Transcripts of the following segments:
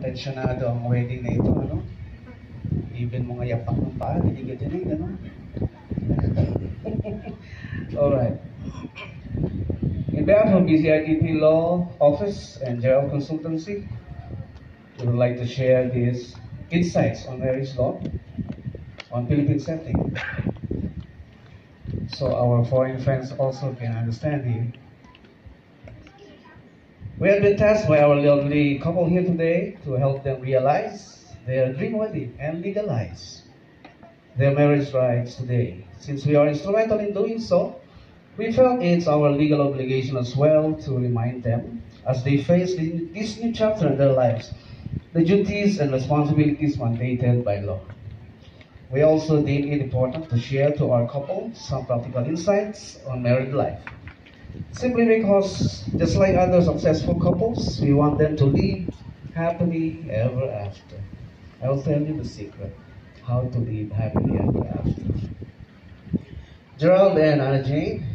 Tensyonado ang wedding na ito, ano? Even mga yapak ng hindi ka dinig, eh, ano? Alright. In behalf of BCIDP Law Office and General Consultancy, we would like to share these insights on marriage law on Philippine setting. So our foreign friends also can understand here. We have been tasked by our lovely couple here today to help them realize their dream wedding and legalize their marriage rights today. Since we are instrumental in doing so, we felt it's our legal obligation as well to remind them as they face this new chapter in their lives, the duties and responsibilities mandated by law. We also deem it important to share to our couple some practical insights on married life. Simply because, just like other successful couples, we want them to live happily ever after. I will tell you the secret how to live happily ever after. Gerald and Anna Jane,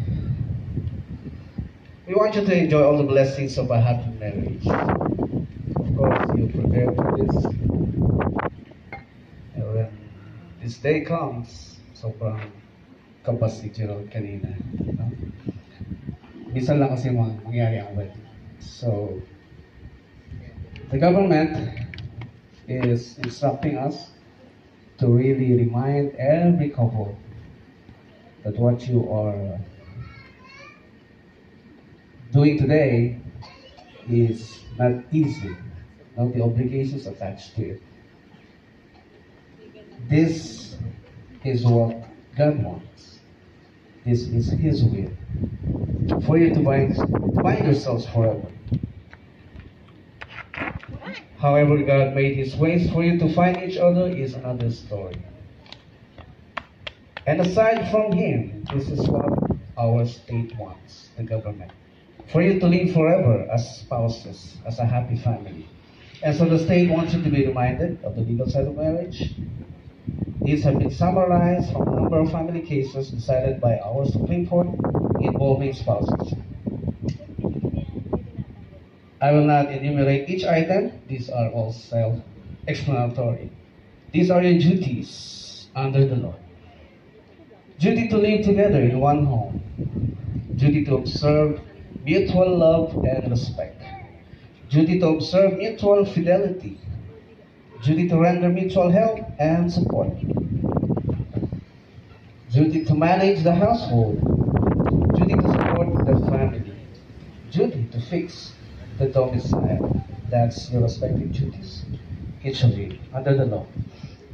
we want you to enjoy all the blessings of a happy marriage. Of course, you prepare for this. And when this day comes, sobrang kabas si Gerald kanina. No? Minsan lang kasi mga mangyari ang wedding. So, the government is instructing us to really remind every couple that what you are doing today is not easy. Not the obligations attached to it. This is what God wants. This is His will. For you to bind, bind yourselves forever. However, God made His ways for you to find each other is another story. And aside from Him, this is what our state wants, the government. For you to live forever as spouses, as a happy family. And so the state wants you to be reminded of the legal side of marriage. These have been summarized from a number of family cases decided by our Supreme Court involving spouses. I will not enumerate each item. These are all self-explanatory. These are your duties under the law. Duty to live together in one home. Duty to observe mutual love and respect. Duty to observe mutual fidelity. Duty to render mutual help and support. Duty to manage the household. Duty to support the family. Duty to fix the domicile. That's your respective duties, each of you, under the law.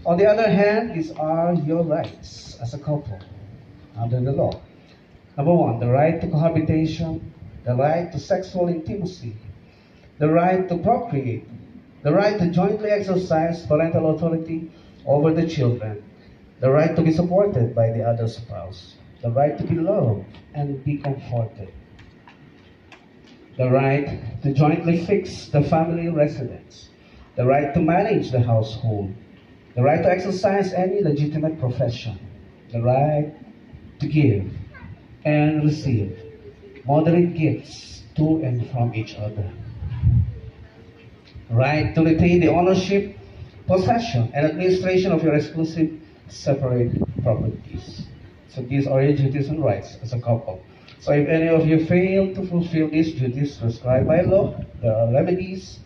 On the other hand, these are your rights as a couple, under the law. Number one, the right to cohabitation, the right to sexual intimacy, the right to procreate, the right to jointly exercise parental authority over the children, the right to be supported by the other spouse, the right to be loved and be comforted, the right to jointly fix the family residence, the right to manage the household, the right to exercise any legitimate profession, the right to give and receive moderate gifts to and from each other, right to retain the ownership, possession, and administration of your exclusive separate properties. So these are your duties and rights as a couple. So if any of you fail to fulfill these duties prescribed by law, there are remedies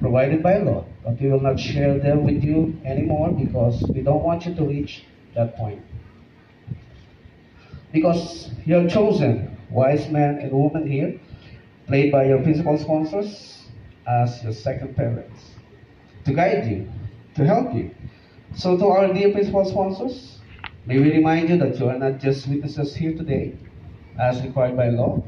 provided by law, but we will not share them with you anymore because we don't want you to reach that point. Because you have chosen wise men and women here, played by your principal sponsors, as your second parents, to guide you, to help you. So to our dear principal sponsors, may we remind you that you are not just witnesses here today, as required by law,